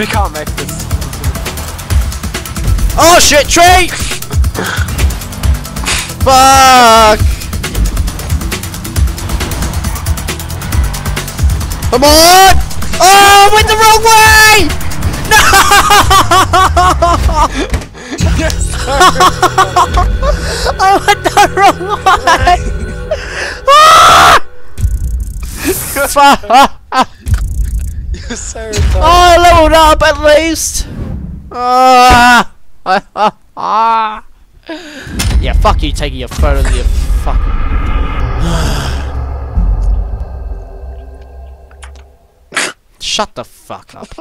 You can't make this, Oh shit, tree! Fuck! Come on! Oh, went the wrong way! No! I went the wrong way! Fuck! Oh. I leveled up at least. Ah, ah. yeah, fuck you taking your photos of your fucking. Shut the fuck up.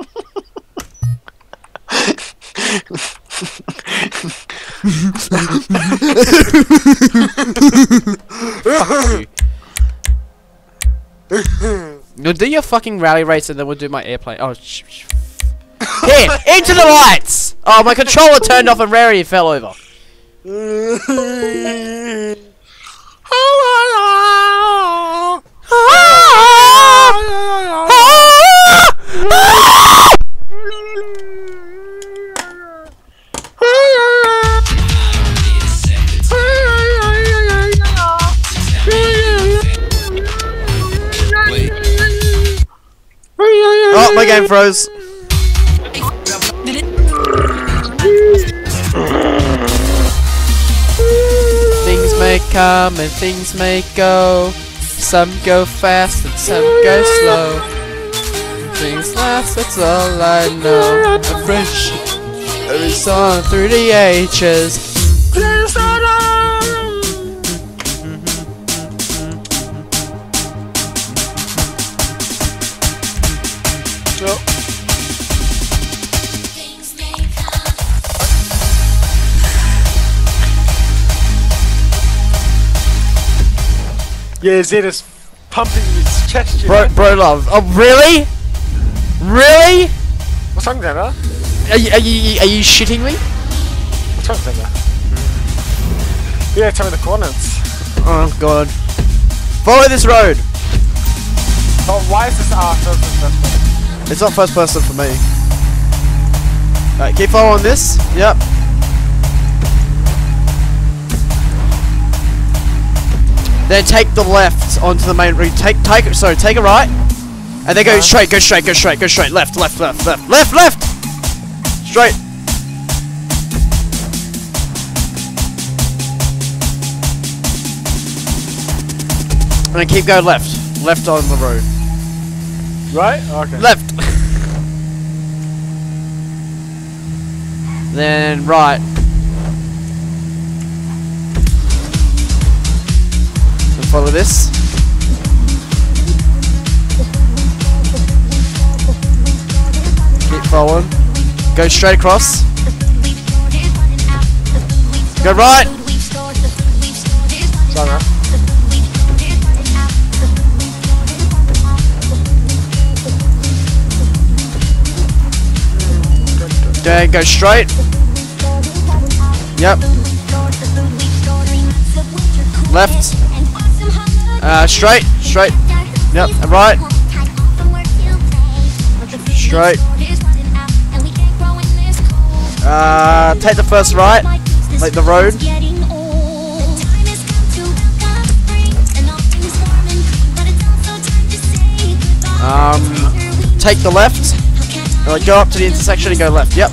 fuck you. You'll do your fucking rally race and then we'll do my airplane. Oh, sh sh Here, into the lights! Oh, my controller turned off and Rarity fell over. Oh, my game froze. Things may come and things may go. Some go fast and some go slow. Things last, that's all I know. A friendship is on through the ages. Yeah, Zed is pumping his chest. Bro, know? bro, love. Oh, really? Really? What's wrong, Xander? Are you, are you, are you shitting me? What's wrong, Xander? Yeah, tell me the coordinates. Oh god. Follow this road. But why is this R first first person? It's not first person for me. Alright, keep following this. Yep. Then take the left onto the main route. Take, take it. Sorry, take a right, and then go Uh-huh. straight. Go straight. Go straight. Go straight. Left. Left. Left. Left. Left. Left. Straight. And then keep going left. Left on the road. Right? Okay. Left. then right. Follow this. Keep following. Go straight across. Go right. Sorry. Then go straight. Yep. Left. Uh, straight. Straight. Yep. Right. Straight. Uh, take the first right. Like the road. Um, take the left. Uh, go up to the intersection and go left. Yep.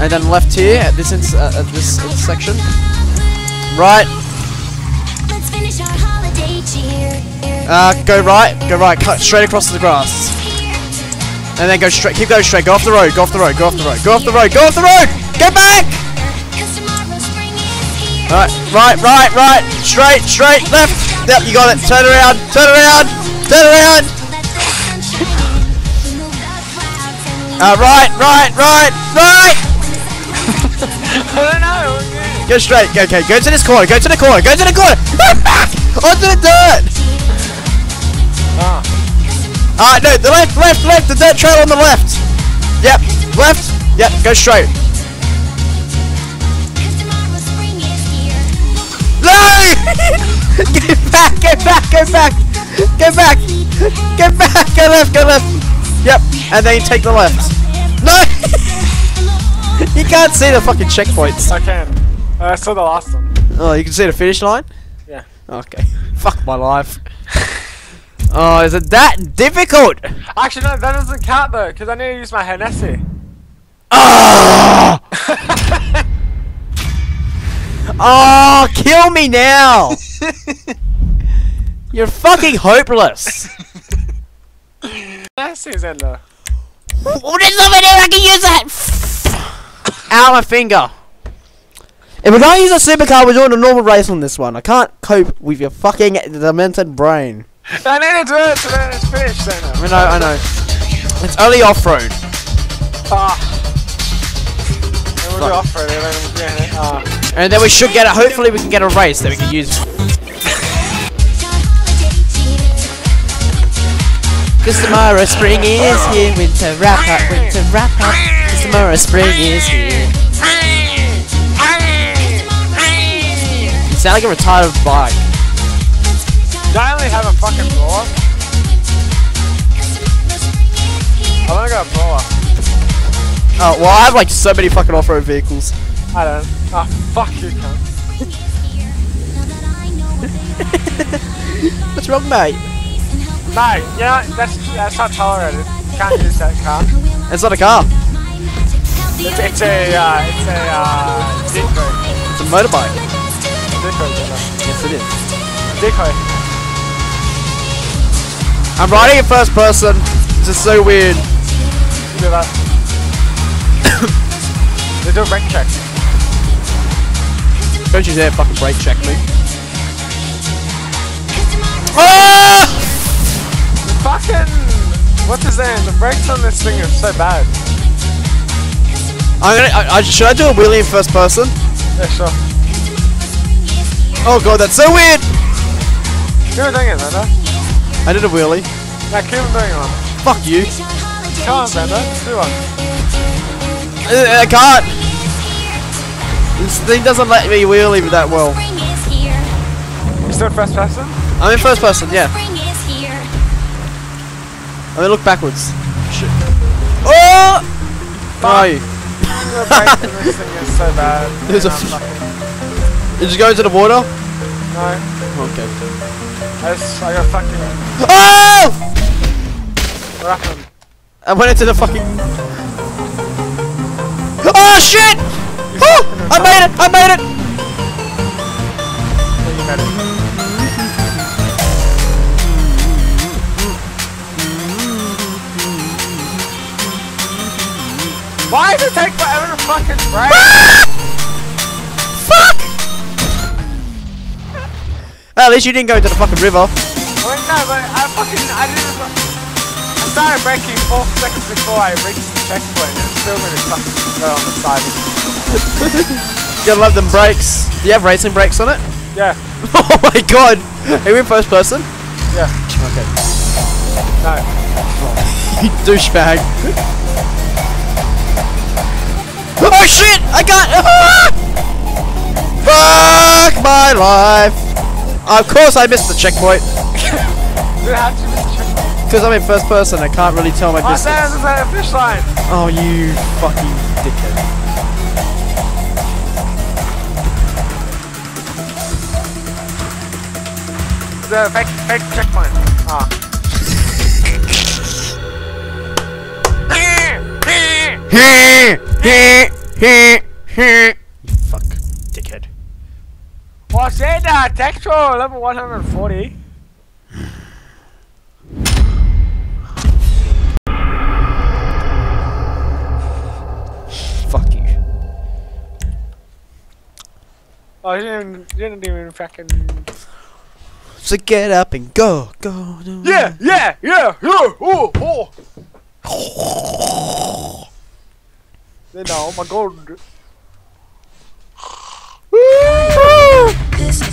And then left here at this uh, at this intersection. Right. Uh, go right. Go right. Cut straight across the grass. And then go straight. Keep going straight. Go off the road. Go off the road. Go off the road. Go off the road. Go off the road. Get back. Right. Right. Right. Right. Straight. Straight. Left. Yep. You got it. Turn around. Turn around. Turn around. Uh, right. Right. Right. Right. I don't know. okay. Go straight. Okay, go to this corner. Go to the corner. Go to the corner. Back onto the dirt. Ah. Uh, no, the left, left, left. The dirt trail on the left. Yep. Left. Yep. Go straight. No! get back. Get back. Get back. Get back. Get back. Go left. Go left. Yep, and then you take the left. No! you can't see the fucking checkpoints. I can. Uh, I saw the last one. Oh, you can see the finish line? Yeah. Okay. Fuck my life. oh, is it that difficult? Actually, no, that doesn't count though, because I need to use my Hennessy. Oh! Ah! oh, kill me now! You're fucking hopeless. Hennessy's in there. Oh, there's there I can use that. Ow, my finger. If we're gonna use a supercar, we're doing a normal race on this one. I can't cope with your fucking demented brain. I need to it so then it's finished then. I know, I know. It's only off-road. Ah. And we'll off road and then yeah, ah. And then we should get it. Hopefully, we can get a race that we can use. Cause tomorrow spring is here, winter wrap up, winter wrap up. Cause tomorrow spring is here. You sound like a retired bike. I only have a fucking blower? I've only got a blower. Oh, well, I have like so many fucking off-road vehicles. I don't. Ah, fuck you, cunt. What's wrong, mate? No, you know, that's, that's not tolerated. You can't use that car. It's not a car. It's, it's a, uh, it's a, uh, decoy. It's a motorbike. Decoy. Yes, it is. Decoy. I'm riding in first person. This is so weird. Do that. they do a brake check. Don't you dare fucking brake check me. Ah! Fucking, what's his name? The brakes on this thing are so bad. I'm gonna. I, I, should I do a wheelie in first person? Yeah, sure. Oh god, that's so weird. On doing it. I did a wheelie. Now keep on doing one. Fuck you. Come on, Bender. Do one. I can't. This thing doesn't let me wheelie that well. You still in first person? I'm in first person, yeah. I'm gonna look backwards. Shit. Oh! Where are you? The brakes on this thing is so bad. There's a And I'm f- Did you go into the water? No. Okay. Just, I got fucking, Oh! what happened? I went into the fucking. Oh shit! Oh! I made it! I made it! Yeah, you made it. Why does it take forever to fucking brake? Ah! At least you didn't go into the fucking river. Wait, no, but I fucking, I didn't, I started braking four seconds before I reached the checkpoint and still gonna fucking go on the side. You gotta love them brakes. Do you have racing brakes on it? Yeah, Oh my god! Are you in first person? yeah, Okay. no. You douchebag. Oh shit! I got. Fuck my life! Of course I missed the checkpoint. Dude, how'd you miss the checkpoint? Because I'm in first person, I can't really tell my Oh, distance. there's a fish line. Oh, you fucking dickhead. The fake, fake checkpoint. Ah. you fuck dickhead. What's in uh, textual level 140? Fuck you. Oh, you didn't, you didn't even fucking. So get up and go, go. do Yeah, yeah, yeah, yeah. Oh, oh. Then, oh my god.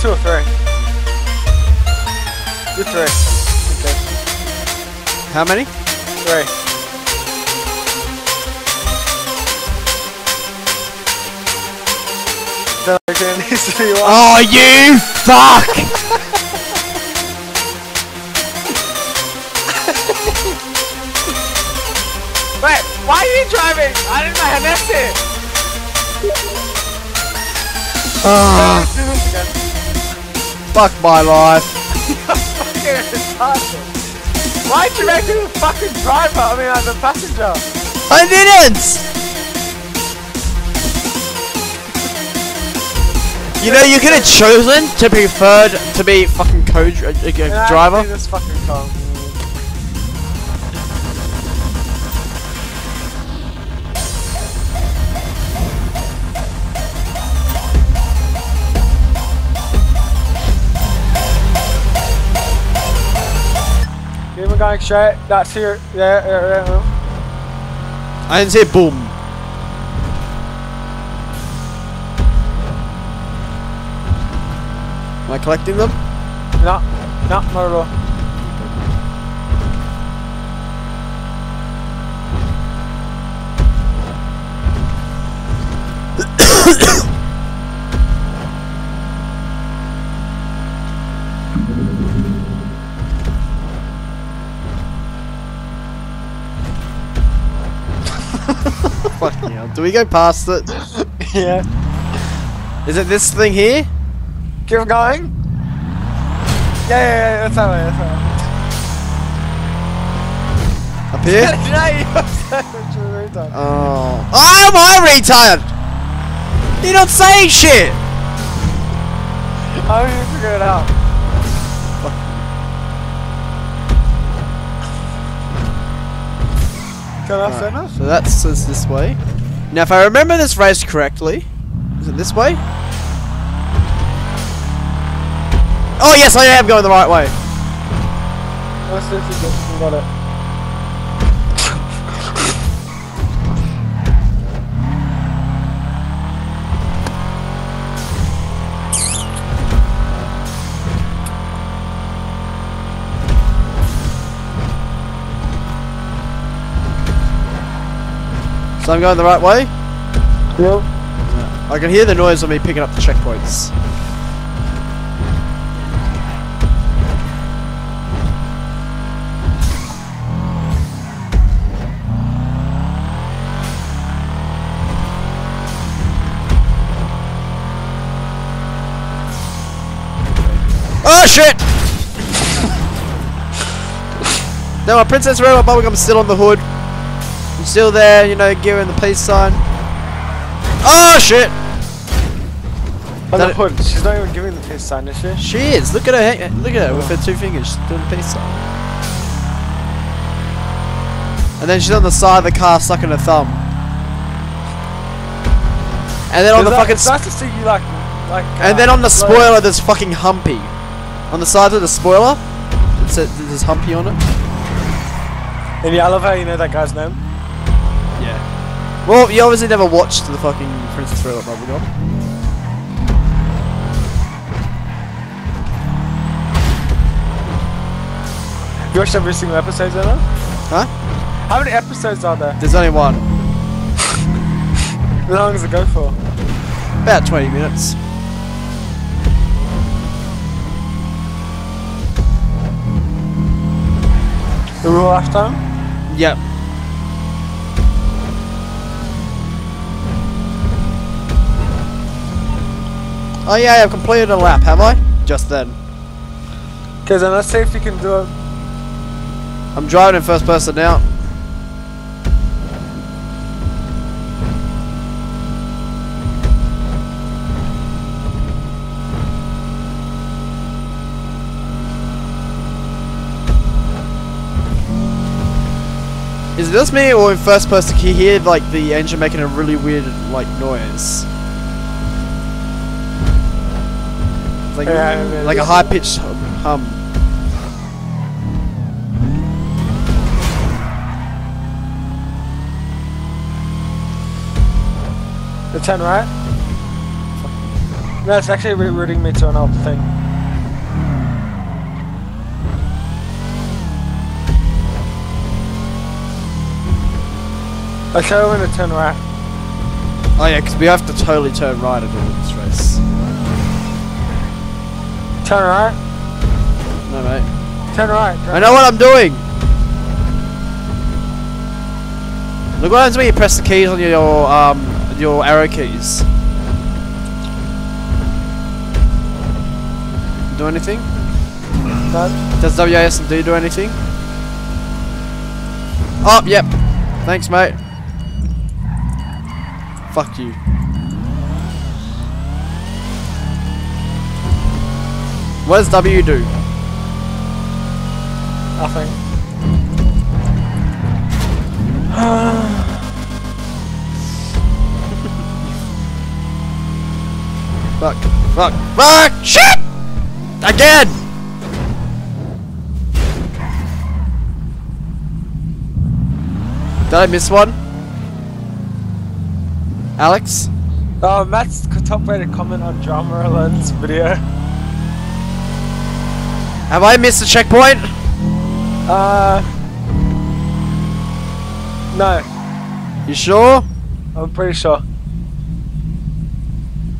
I think it's two or three. Do three. Okay. How many? Three. Then I can needs to be one. Oh, you fuck! Wait, why are you driving? I didn't know how that's it. Ah, fuck my life. Why'd you make me the fucking driver? I mean, like the passenger. I didn't! You know, you could have chosen to be third to be fucking co-driver. Uh, yeah, driver. see this fucking car. Keep it going straight. That's here. Yeah, yeah, yeah. yeah. I didn't say boom. Am I collecting them? No, no, not at all. Do we go past it? yeah. Is it this thing here? Keep going. Yeah, yeah, yeah, that's that way, that's that Up here? no, you're such a retard. Oh. Oh, am I retarded? You're not saying shit! How do you figure it out? Can I Right, finish? So that says this way. Now, if I remember this race correctly, is it this way? Oh yes, I am going the right way. Got it. So I'm going the right way. Yep. I can hear the noise of me picking up the checkpoints. Oh shit! now my Princess Robot Bubblegum's still on the hood. I'm still there, you know, giving the peace sign. Oh shit! On That- the hood. She's not even giving the peace sign, is she? She is. Look at her. Look at her with her two fingers she's doing the peace sign. And then she's on the side of the car sucking her thumb. And then on the that- fucking. It's nice to see you like, like. and uh, then on the like- spoiler, there's fucking Humpy. On the side of the spoiler, it says there's Humpy on it. And yeah, I love how you know that guy's name. Yeah. Well, you obviously never watched the fucking Princess Robot Bubblegum. You watched every single episode, Zena? Huh? How many episodes are there? There's only one. How long does it go for? About 20 minutes. The real lifetime? Yep. Oh yeah, I've completed a lap, have I? Just then. Okay, then let's see if you can do it. I'm driving in first person now. Is it just me or in first person can you hear like the engine making a really weird like noise? It's like, Yeah, like a high pitched hum. The 10, right? No, it's actually rerouting me to an old thing. Okay, I'm gonna turn right. Oh yeah, because we have to totally turn right at all this race. Turn right. No, mate. Turn right. Turn I know what I'm doing! Look what happens when you press the keys on your, um, your arrow keys. Do anything? No. Does WASD do anything? Oh, yep. Thanks, mate. Fuck you. What does W do? Nothing. Fuck. Fuck. Fuck! Shit! Again! Did I miss one? Alex? Oh, Matt's top rated comment on DramaAlert's video. Have I missed a checkpoint? Uh. No, You sure? I'm pretty sure.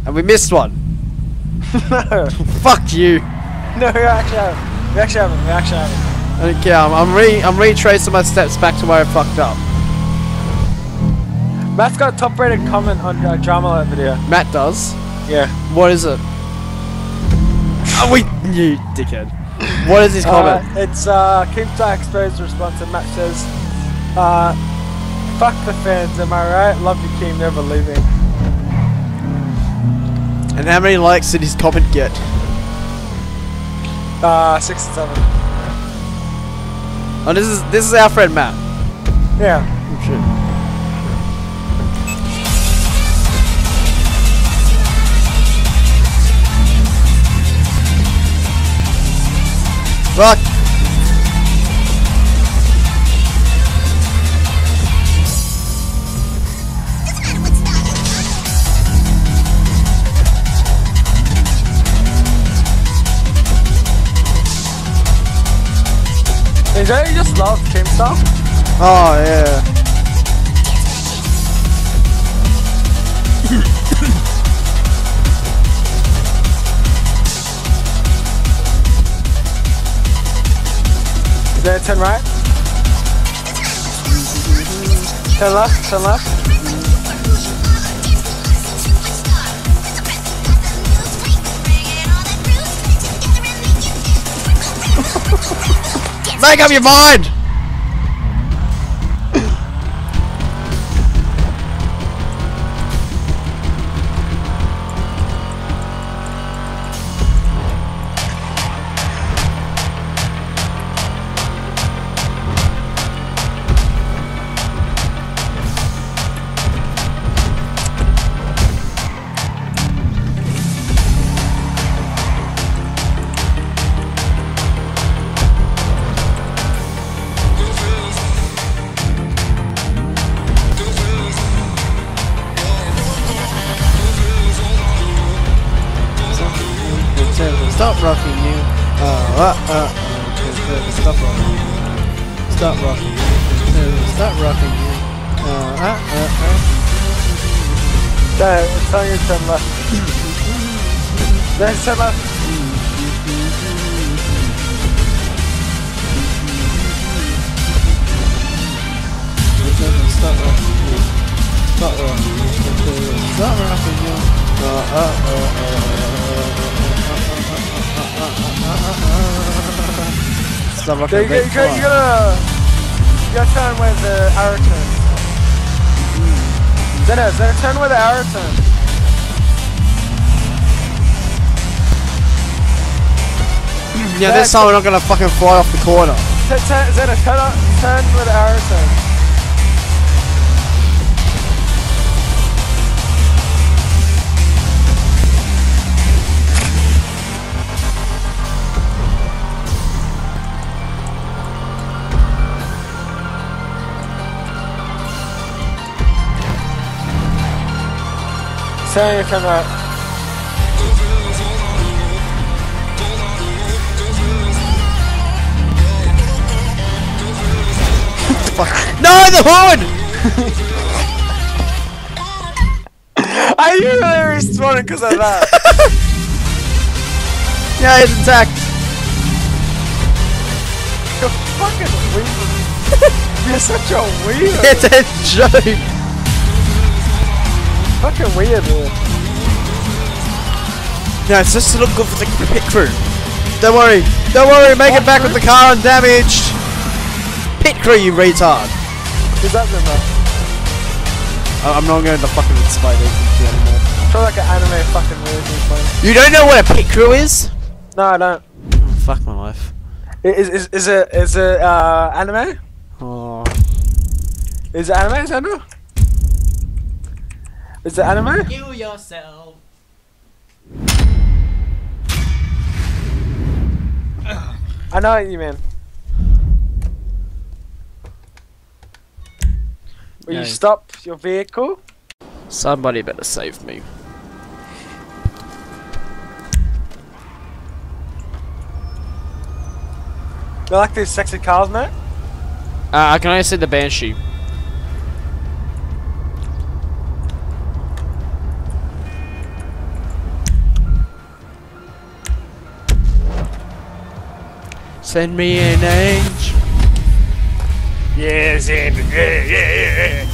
And we missed one. no, Fuck you. no, we actually haven't. We actually haven't. We actually haven't. I don't care. I'm, I'm re I'm retracing my steps back to where I fucked up. Matt's got a top rated comment on uh, Drama video. Matt does. Yeah. What is it? Oh, we you dickhead. What is his comment? Uh, it's uh, Keemstar Exposed response, and Matt says, uh, fuck the fans, am I right? Love you, Keem, never leaving. and how many likes did his comment get? Uh, six and seven. Oh, this is this is our friend Matt. Yeah. Oh, Fuck! Is that you just love Keemstar? Oh yeah. Is there a turn right? Turn left, turn left. Make up your mind! Stop rocking you. Stop rocking you. You. Uh, uh, uh, uh. Stop rocking you you, you gotta, you gotta turn where the arrow turns. Zeno, Zeno, turn where the arrow turns. Yeah, this time we're not gonna fucking fly off the corner. T- turn, Zeno, turn, turn where the arrow Sen yetemez. Fuck. No, the horn! I really responded because of that. yeah, he's attacked. You're fucking weird. You're such a weird. It's a joke fucking weird. man. No, it's just to look good for the pit crew. Don't worry. Don't worry, make it back with the car undamaged. Pit crew, you retard. Is that the man? I- I'm not going to fucking explain it anymore. Feel like an anime fucking movie. You don't know what a pit crew is? No, I don't. Oh, fuck my life. Is is is it is it uh anime? Oh. Is it anime, Sandra? Is it anime? Kill yourself. I know what you mean. Will No. you stop your vehicle? Somebody better save me. You like these sexy cars, mate? Uh, can I see the Banshee? Send me an angel. Yes, yeah, yeah, yeah, yeah.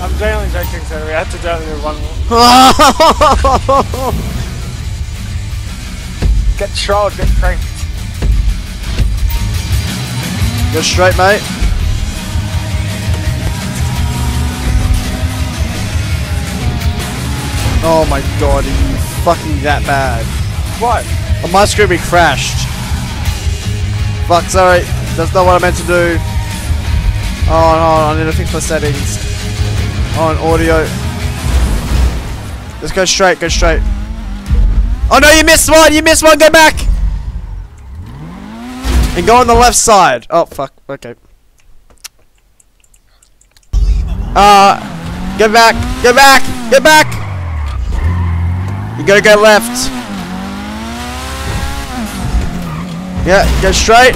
I'm genuinely joking, so we have to do it one more. Get trolled, get cranked. Go straight, mate. Oh my god, are you fucking that bad? What? Oh, my screen be crashed. Fuck, sorry. That's not what I meant to do. Oh no, I need to fix my settings. On audio. Just go straight, go straight. Oh no, you missed one! You missed one! Go back! And go on the left side. Oh fuck, okay. Uh, get back, Get back, Get back! You gotta go left. Yeah, go straight.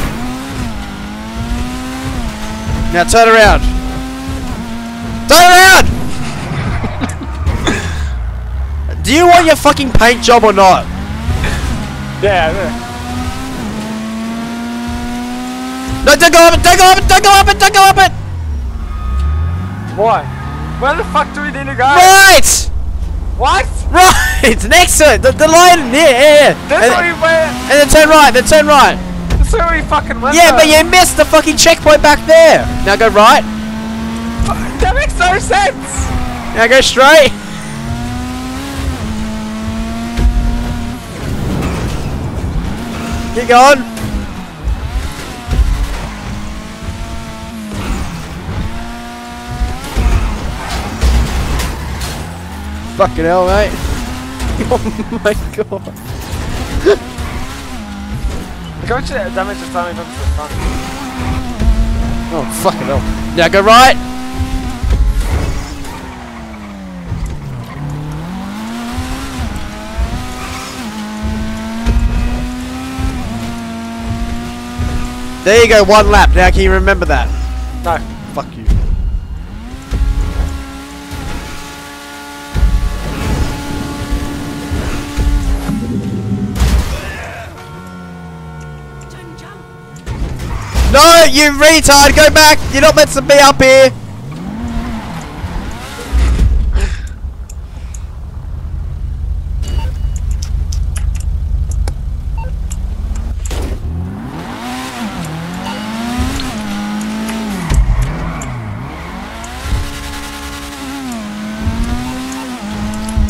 Now turn around. Turn around! Do you want your fucking paint job or not? Yeah, yeah. No, don't go up it, don't go up it, don't go up it, don't go up it! Why? Where the fuck do we need to go? Right! What? Right! Next to it! The, the line, yeah, yeah, yeah. That's And, where we went. and then turn right, then turn right. That's where we fucking went. Yeah, though. but you missed the fucking checkpoint back there. Now go right. That makes no sense. Now go straight. Keep going. Fucking hell, mate. oh my god. Look how much damage is done to the front. Oh, fucking hell. Now go right. There you go, one lap. Now can you remember that? No. No, you retard! Go back! You're not meant to be up here!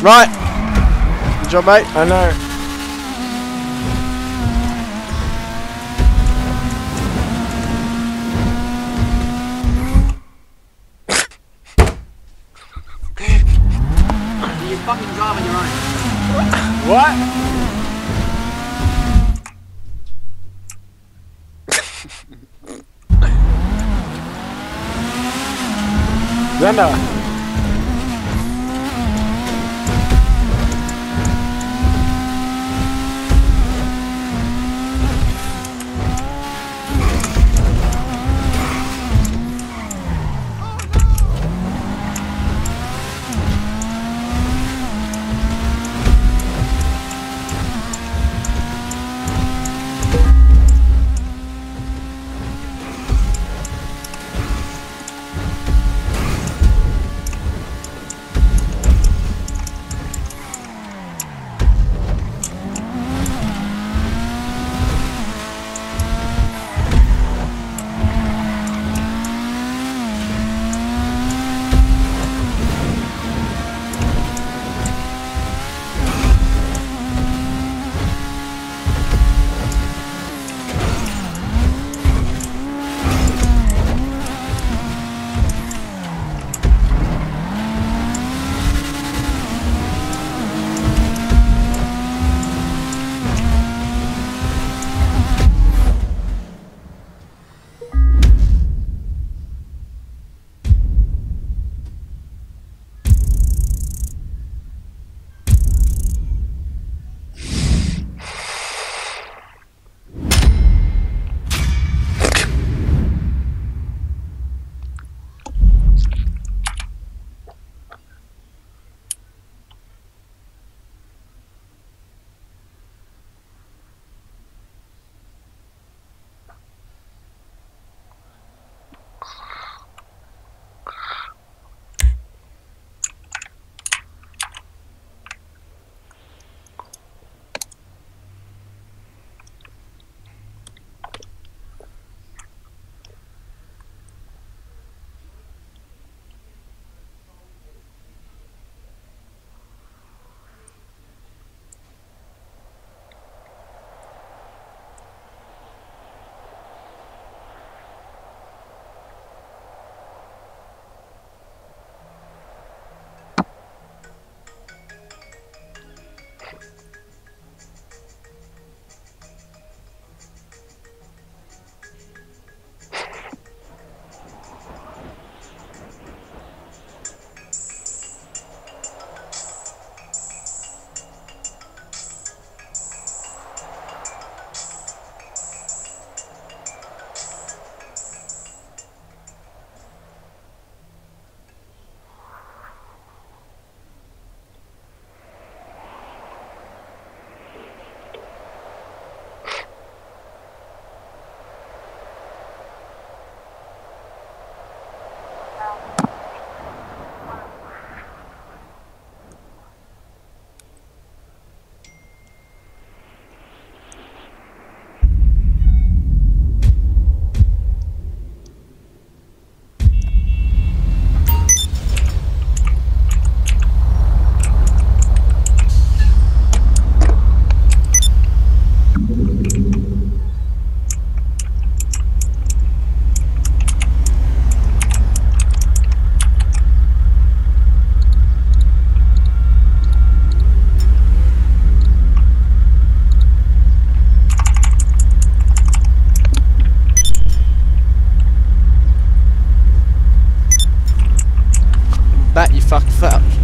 Right. Good job, mate. I know. Drive on your own. What? Xander.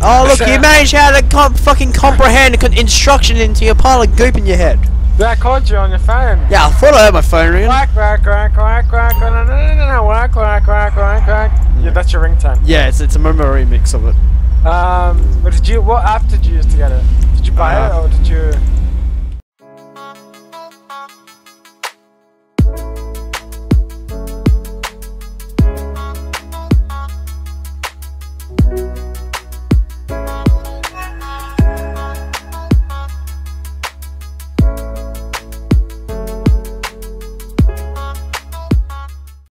Oh look, you managed how to com- fucking comprehend instruction into your pile of goop in your head. Yeah, I called you on your phone. Yeah, I thought I heard my phone ringing. Quack, quack, quack, quack, quack, no, no, no, no, no, quack, quack, quack, quack, quack. Yeah, that's your ringtone. Yeah, it's it's a memory remix of it. Um, but did you? What app did you use to get it? Did you buy